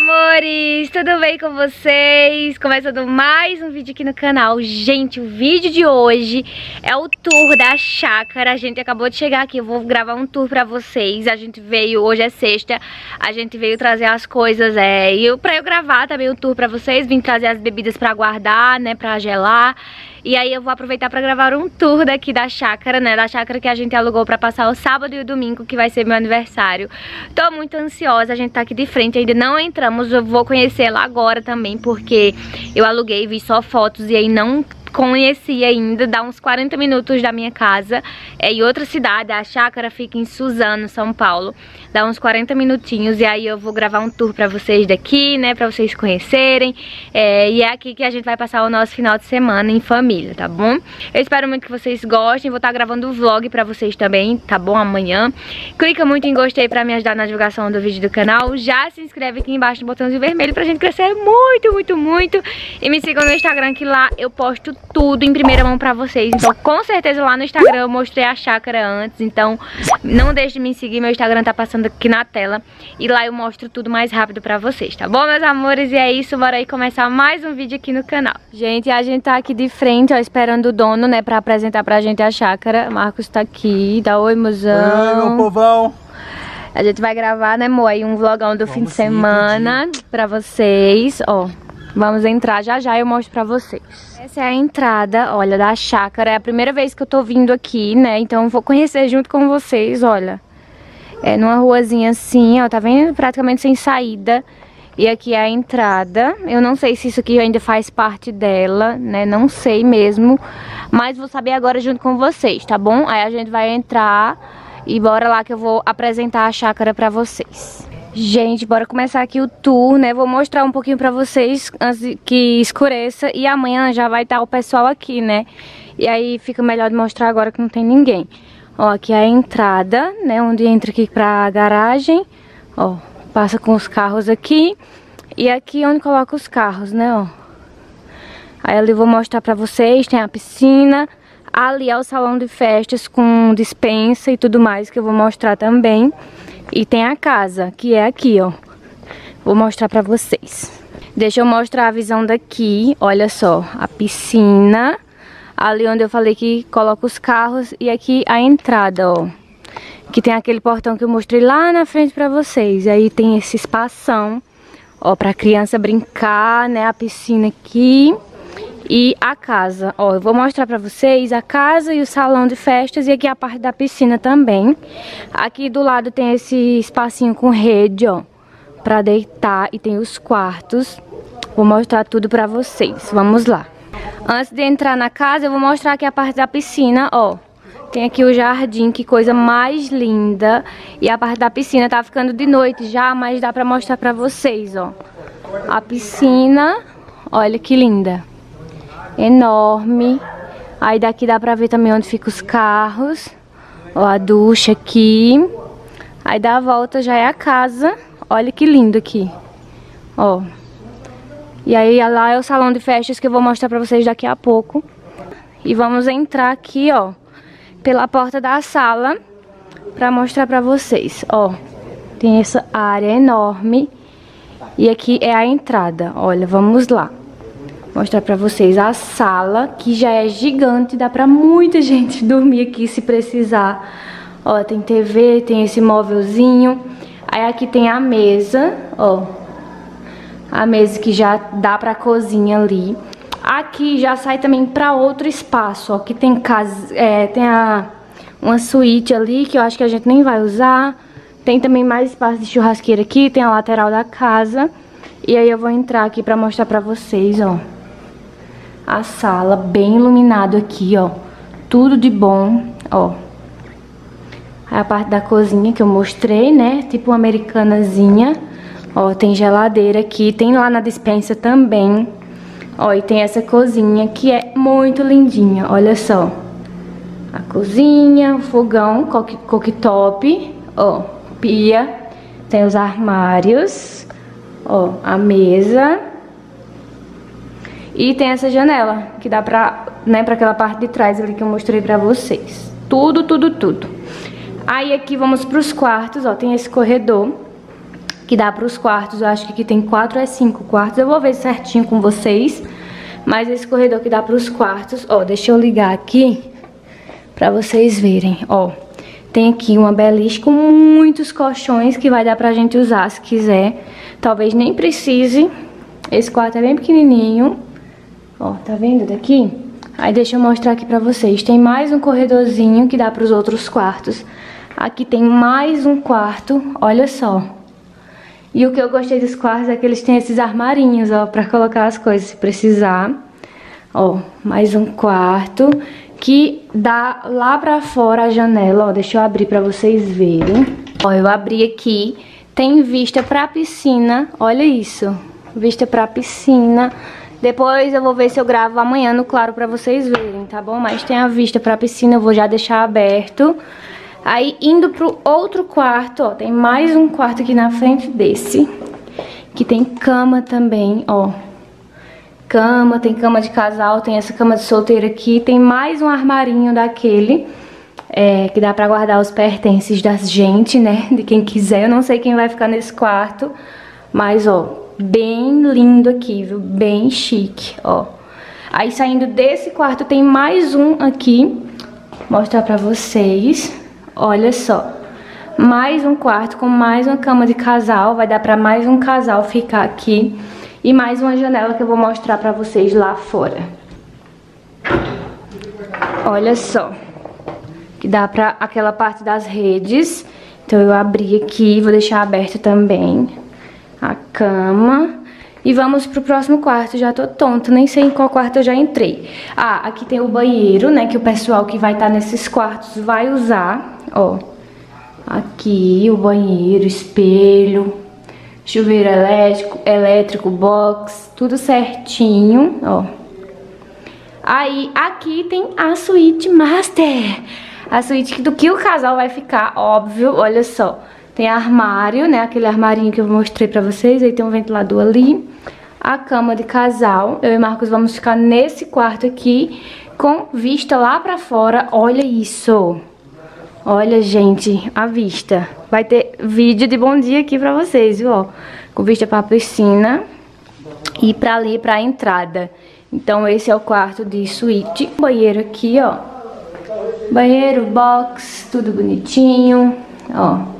amores! Tudo bem com vocês? Começando mais um vídeo aqui no canal. Gente, o vídeo de hoje é o tour da chácara. A gente acabou de chegar aqui, eu vou gravar um tour pra vocês. A gente veio, hoje é sexta, a gente veio trazer as coisas, é, e eu, pra eu gravar também o tour pra vocês. Vim trazer as bebidas pra guardar, né, pra gelar. E aí eu vou aproveitar para gravar um tour daqui da chácara, né? Da chácara que a gente alugou para passar o sábado e o domingo, que vai ser meu aniversário. Tô muito ansiosa, a gente tá aqui de frente, ainda não entramos, eu vou conhecer ela agora também, porque eu aluguei, vi só fotos e aí não conheci ainda, dá uns 40 minutos da minha casa, é em outra cidade, a chácara fica em Suzano, São Paulo, dá uns 40 minutinhos e aí eu vou gravar um tour pra vocês daqui, né, pra vocês conhecerem, é, e é aqui que a gente vai passar o nosso final de semana em família, tá bom? Eu espero muito que vocês gostem, vou estar tá gravando o vlog pra vocês também, tá bom, amanhã. Clica muito em gostei pra me ajudar na divulgação do vídeo do canal, já se inscreve aqui embaixo no botãozinho vermelho pra gente crescer muito, muito, muito, e me sigam no Instagram que lá eu posto tudo em primeira mão pra vocês. Então, com certeza lá no Instagram eu mostrei a chácara antes. Então, não deixe de me seguir. Meu Instagram tá passando aqui na tela. E lá eu mostro tudo mais rápido pra vocês, tá bom, meus amores? E é isso, bora aí começar mais um vídeo aqui no canal. Gente, a gente tá aqui de frente, ó, esperando o dono, né, pra apresentar pra gente a chácara. Marcos tá aqui. Dá oi, mozão. Oi, meu povão. A gente vai gravar, né, amor, aí um vlogão do Vamos fim de semana pra vocês, ó. Vamos entrar já já eu mostro pra vocês. Essa é a entrada, olha, da chácara. É a primeira vez que eu tô vindo aqui, né? Então vou conhecer junto com vocês, olha. É numa ruazinha assim, ó, tá vendo? Praticamente sem saída. E aqui é a entrada. Eu não sei se isso aqui ainda faz parte dela, né? Não sei mesmo. Mas vou saber agora junto com vocês, tá bom? Aí a gente vai entrar e bora lá que eu vou apresentar a chácara pra vocês. Gente, bora começar aqui o tour, né? Vou mostrar um pouquinho pra vocês antes que escureça. E amanhã já vai estar o pessoal aqui, né? E aí fica melhor de mostrar agora que não tem ninguém. Ó, aqui é a entrada, né? Onde entra aqui pra garagem. Ó, passa com os carros aqui. E aqui onde coloca os carros, né? Ó. Aí ali eu vou mostrar pra vocês. Tem a piscina. Ali é o salão de festas com dispensa e tudo mais que eu vou mostrar também. E tem a casa, que é aqui, ó. Vou mostrar pra vocês. Deixa eu mostrar a visão daqui. Olha só, a piscina. Ali onde eu falei que coloca os carros. E aqui a entrada, ó. Que tem aquele portão que eu mostrei lá na frente pra vocês. E aí tem esse espação, ó, pra criança brincar, né? A piscina aqui e a casa. Ó, eu vou mostrar pra vocês a casa e o salão de festas e aqui a parte da piscina também. Aqui do lado tem esse espacinho com rede, ó, pra deitar e tem os quartos. Vou mostrar tudo pra vocês. Vamos lá. Antes de entrar na casa, eu vou mostrar aqui a parte da piscina, ó. Tem aqui o jardim, que coisa mais linda. E a parte da piscina tá ficando de noite já, mas dá pra mostrar pra vocês, ó. A piscina, olha que linda enorme. Aí daqui dá pra ver também onde ficam os carros. Ó, a ducha aqui. Aí dá a volta já é a casa. Olha que lindo aqui. Ó. E aí lá é o salão de festas que eu vou mostrar pra vocês daqui a pouco. E vamos entrar aqui, ó, pela porta da sala pra mostrar pra vocês. Ó, tem essa área enorme. E aqui é a entrada. Olha, vamos lá mostrar pra vocês a sala, que já é gigante, dá pra muita gente dormir aqui se precisar. Ó, tem TV, tem esse móvelzinho. Aí aqui tem a mesa, ó. A mesa que já dá pra cozinha ali. Aqui já sai também pra outro espaço, ó. Que tem casa, é, tem a, uma suíte ali, que eu acho que a gente nem vai usar. Tem também mais espaço de churrasqueira aqui, tem a lateral da casa. E aí eu vou entrar aqui pra mostrar pra vocês, ó a sala bem iluminado aqui, ó. Tudo de bom, ó. A parte da cozinha que eu mostrei, né? Tipo uma americanazinha. Ó, tem geladeira aqui, tem lá na dispensa também. Ó, e tem essa cozinha que é muito lindinha, olha só. A cozinha, o fogão, cooktop, ó, pia. Tem os armários, ó, a mesa e tem essa janela, que dá pra, né, pra aquela parte de trás ali que eu mostrei pra vocês. Tudo, tudo, tudo. Aí aqui vamos pros quartos, ó, tem esse corredor, que dá para os quartos. Eu acho que aqui tem quatro a cinco quartos. Eu vou ver certinho com vocês. Mas esse corredor que dá para os quartos, ó, deixa eu ligar aqui para vocês verem, ó. Tem aqui uma beliche com muitos colchões que vai dar pra gente usar se quiser. Talvez nem precise. Esse quarto é bem pequenininho. Ó, tá vendo daqui? Aí deixa eu mostrar aqui pra vocês. Tem mais um corredorzinho que dá pros outros quartos. Aqui tem mais um quarto, olha só. E o que eu gostei dos quartos é que eles têm esses armarinhos, ó, pra colocar as coisas se precisar. Ó, mais um quarto que dá lá pra fora a janela, ó, deixa eu abrir pra vocês verem. Ó, eu abri aqui, tem vista pra piscina, olha isso, vista pra piscina. Depois eu vou ver se eu gravo amanhã no claro pra vocês verem, tá bom? Mas tem a vista pra piscina, eu vou já deixar aberto. Aí, indo pro outro quarto, ó, tem mais um quarto aqui na frente desse. Que tem cama também, ó cama, tem cama de casal, tem essa cama de solteiro aqui, tem mais um armarinho daquele, é, que dá pra guardar os pertences da gente, né, de quem quiser, eu não sei quem vai ficar nesse quarto, mas ó, bem lindo aqui, viu, bem chique, ó. Aí saindo desse quarto tem mais um aqui, mostrar pra vocês, olha só. Mais um quarto com mais uma cama de casal, vai dar pra mais um casal ficar aqui. E mais uma janela que eu vou mostrar pra vocês lá fora. Olha só. Que dá pra aquela parte das redes. Então eu abri aqui, vou deixar aberto também a cama. E vamos pro próximo quarto, já tô tonta, nem sei em qual quarto eu já entrei. Ah, aqui tem o banheiro, né, que o pessoal que vai estar tá nesses quartos vai usar, ó. Aqui o banheiro, espelho, chuveiro elétrico, elétrico, box, tudo certinho, ó. Aí, aqui tem a suíte master. A suíte do que o casal vai ficar, óbvio, olha só. Tem armário, né, aquele armarinho que eu mostrei pra vocês, aí tem um ventilador ali. A cama de casal, eu e Marcos vamos ficar nesse quarto aqui, com vista lá pra fora, olha isso. Olha, gente, a vista. Vai ter vídeo de bom dia aqui pra vocês, viu? Ó, com vista pra piscina e pra ali, pra entrada. Então, esse é o quarto de suíte. Banheiro aqui, ó. Banheiro, box, tudo bonitinho, ó.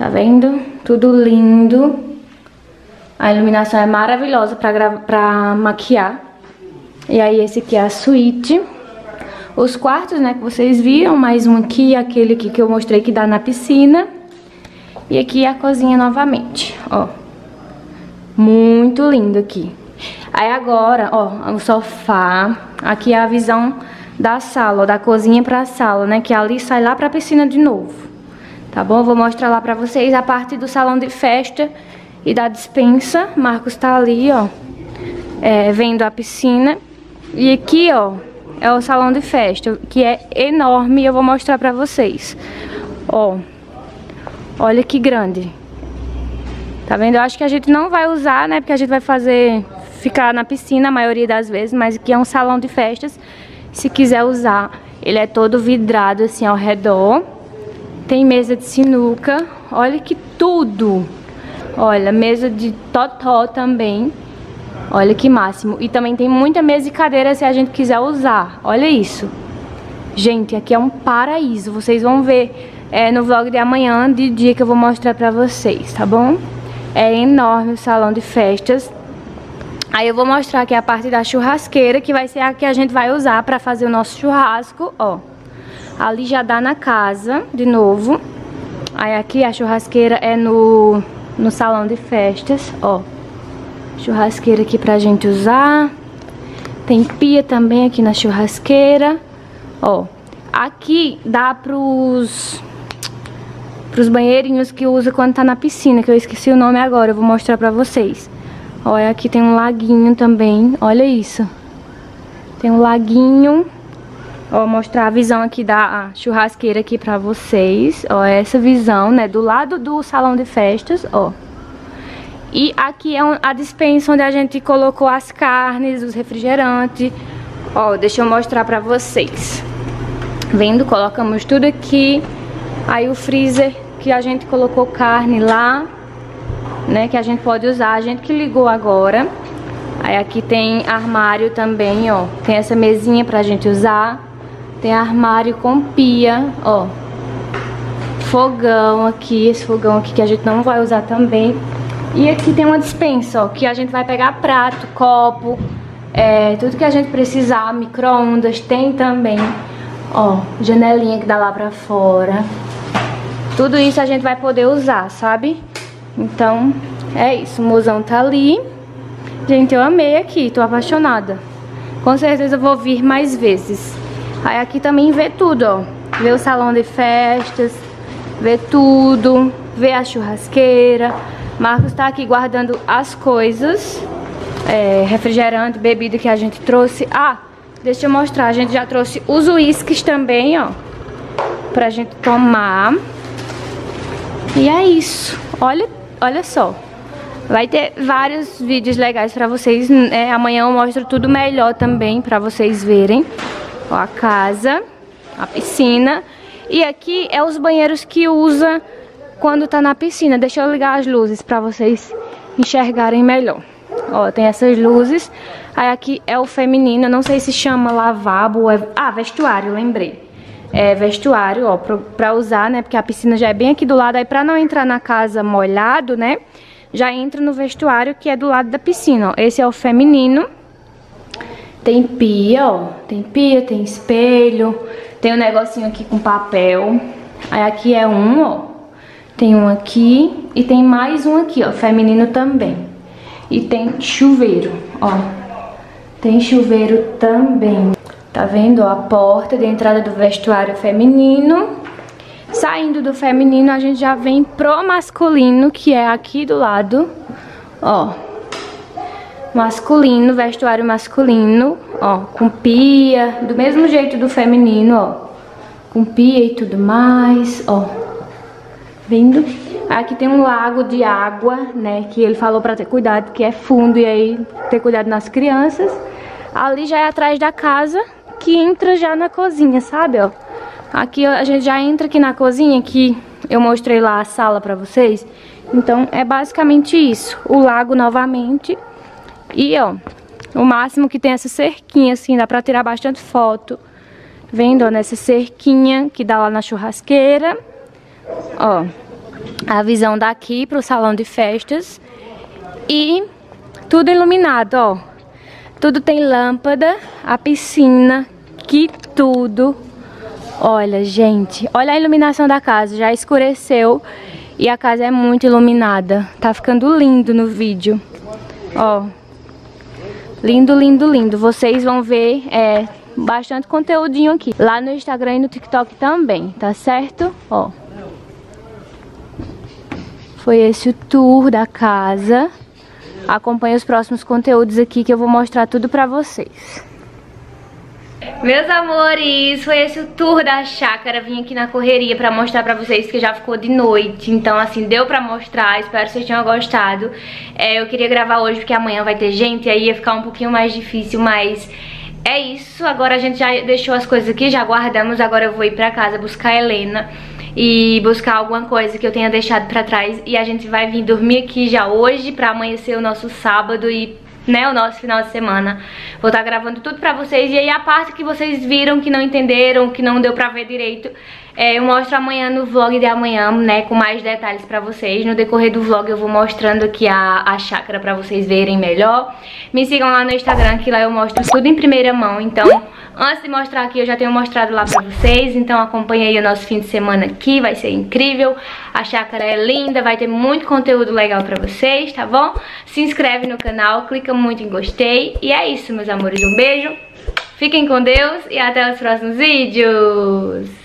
Tá vendo? Tudo lindo. A iluminação é maravilhosa pra, pra maquiar. E aí, esse aqui é a suíte. Os quartos, né, que vocês viram, mais um aqui, aquele aqui que eu mostrei que dá na piscina. E aqui a cozinha novamente, ó. Muito lindo aqui. Aí agora, ó, o sofá. Aqui é a visão da sala, ó, da cozinha pra sala, né, que ali sai lá pra piscina de novo. Tá bom? vou mostrar lá pra vocês a parte do salão de festa e da dispensa. Marcos tá ali, ó, é, vendo a piscina. E aqui, ó, é o salão de festa, que é enorme eu vou mostrar pra vocês. Ó, olha que grande. Tá vendo? Eu acho que a gente não vai usar, né, porque a gente vai fazer, ficar na piscina a maioria das vezes, mas aqui é um salão de festas, se quiser usar. Ele é todo vidrado assim ao redor. Tem mesa de sinuca, olha que tudo. Olha, mesa de totó também. Olha que máximo. E também tem muita mesa e cadeira se a gente quiser usar. Olha isso. Gente, aqui é um paraíso. Vocês vão ver é, no vlog de amanhã, de dia que eu vou mostrar pra vocês, tá bom? É enorme o salão de festas. Aí eu vou mostrar aqui a parte da churrasqueira, que vai ser a que a gente vai usar pra fazer o nosso churrasco, ó. Ali já dá na casa, de novo. Aí aqui a churrasqueira é no, no salão de festas, ó. Churrasqueira aqui pra gente usar. Tem pia também aqui na churrasqueira. Ó, aqui dá pros, pros banheirinhos que usa quando tá na piscina, que eu esqueci o nome agora, eu vou mostrar pra vocês. Olha, aqui tem um laguinho também, olha isso. Tem um laguinho. Ó, mostrar a visão aqui da churrasqueira aqui pra vocês. Ó, essa visão, né, do lado do salão de festas, ó. E aqui é a dispensa onde a gente colocou as carnes, os refrigerantes. Ó, deixa eu mostrar pra vocês. Vendo? Colocamos tudo aqui. Aí o freezer que a gente colocou carne lá. né, que a gente pode usar, a gente que ligou agora. Aí aqui tem armário também, ó, tem essa mesinha pra gente usar. Tem armário com pia, ó. Fogão aqui, esse fogão aqui que a gente não vai usar também. E aqui tem uma dispensa, ó, que a gente vai pegar prato, copo, é, tudo que a gente precisar, micro-ondas, tem também. Ó, janelinha que dá lá pra fora. Tudo isso a gente vai poder usar, sabe? Então, é isso. O mozão tá ali. Gente, eu amei aqui, tô apaixonada. Com certeza eu vou vir mais vezes. Aí aqui também vê tudo, ó. Vê o salão de festas, vê tudo, vê a churrasqueira. Marcos tá aqui guardando as coisas. É, refrigerante, bebida que a gente trouxe. Ah, deixa eu mostrar. A gente já trouxe os uísques também, ó. Pra gente tomar. E é isso. Olha, olha só. Vai ter vários vídeos legais pra vocês. Né? Amanhã eu mostro tudo melhor também pra vocês verem. Ó, a casa, a piscina. E aqui é os banheiros que usa quando tá na piscina. Deixa eu ligar as luzes pra vocês enxergarem melhor. Ó, tem essas luzes. Aí aqui é o feminino, não sei se chama lavabo é... Ah, vestuário, lembrei. É vestuário, ó, pra, pra, usar, né? Porque a piscina já é bem aqui do lado. Aí pra não entrar na casa molhado, né? Já entra no vestuário que é do lado da piscina, ó. Esse é o feminino. Tem pia, ó. Tem pia, tem espelho. Tem um negocinho aqui com papel. Aí aqui é um, ó. Tem um aqui e tem mais um aqui, ó. Feminino também. E tem chuveiro, ó. Tem chuveiro também. Tá vendo? Ó, a porta de entrada do vestuário feminino. Saindo do feminino, a gente já vem pro masculino, que é aqui do lado. Ó. Masculino, vestuário masculino, ó, com pia, do mesmo jeito do feminino, ó. Com pia e tudo mais, ó. Vendo? Aqui tem um lago de água, né? Que ele falou pra ter cuidado, que é fundo e aí ter cuidado nas crianças. Ali já é atrás da casa, que entra já na cozinha, sabe, ó? Aqui a gente já entra aqui na cozinha, que eu mostrei lá a sala pra vocês. Então é basicamente isso. O lago novamente. E, ó, o máximo que tem essa cerquinha, assim, dá pra tirar bastante foto. Vendo, ó, nessa cerquinha que dá lá na churrasqueira. Ó, a visão daqui para o salão de festas. E tudo iluminado, ó. Tudo tem lâmpada, a piscina, que tudo. Olha, gente, olha a iluminação da casa, já escureceu e a casa é muito iluminada. Tá ficando lindo no vídeo. Ó. Lindo, lindo, lindo. Vocês vão ver é, bastante conteúdinho aqui. Lá no Instagram e no TikTok também, tá certo? Ó. Foi esse o tour da casa. Acompanhe os próximos conteúdos aqui que eu vou mostrar tudo pra vocês. Meus amores, foi esse o tour da chácara. Vim aqui na correria pra mostrar pra vocês que já ficou de noite. Então, assim, deu pra mostrar. Espero que vocês tenham gostado. É, eu queria gravar hoje porque amanhã vai ter gente. Aí ia ficar um pouquinho mais difícil, mas... É isso, agora a gente já deixou as coisas aqui, já guardamos. Agora eu vou ir pra casa buscar a Helena e buscar alguma coisa que eu tenha deixado pra trás. E a gente vai vir dormir aqui já hoje pra amanhecer o nosso sábado e né, o nosso final de semana. Vou estar tá gravando tudo pra vocês. E aí a parte que vocês viram, que não entenderam, que não deu pra ver direito, é, eu mostro amanhã no vlog de amanhã, né, com mais detalhes pra vocês. No decorrer do vlog eu vou mostrando aqui a, a chácara pra vocês verem melhor. Me sigam lá no Instagram, que lá eu mostro tudo em primeira mão, então... Antes de mostrar aqui, eu já tenho mostrado lá pra vocês, então acompanhe aí o nosso fim de semana aqui, vai ser incrível. A chácara é linda, vai ter muito conteúdo legal pra vocês, tá bom? Se inscreve no canal, clica muito em gostei. E é isso, meus amores, um beijo, fiquem com Deus e até os próximos vídeos.